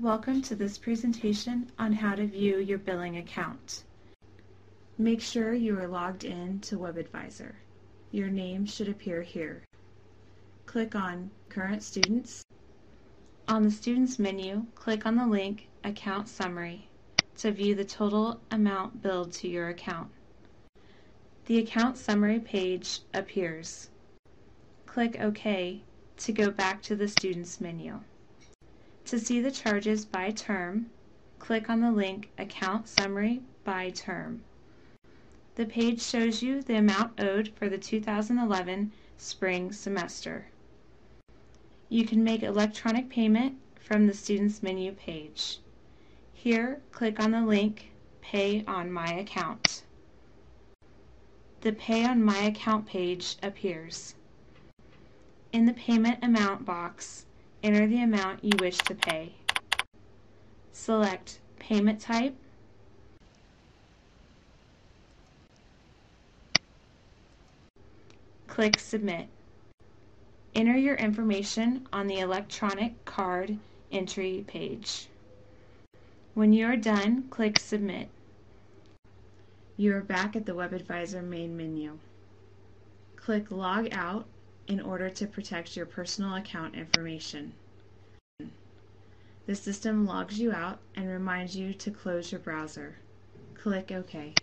Welcome to this presentation on how to view your billing account. Make sure you are logged in to WebAdvisor. Your name should appear here. Click on Current Students. On the Students menu, click on the link Account Summary to view the total amount billed to your account. The Account Summary page appears. Click OK to go back to the Students menu. To see the charges by term, click on the link Account Summary by Term. The page shows you the amount owed for the 2011 spring semester. You can make electronic payment from the Students menu page. Here, click on the link Pay on My Account. The Pay on My Account page appears. In the Payment Amount box, enter the amount you wish to pay. Select Payment Type, click Submit. Enter your information on the electronic card entry page. When you are done, click Submit. You are back at the WebAdvisor main menu. Click Log Out in order to protect your personal account information. The system logs you out and reminds you to close your browser. Click OK.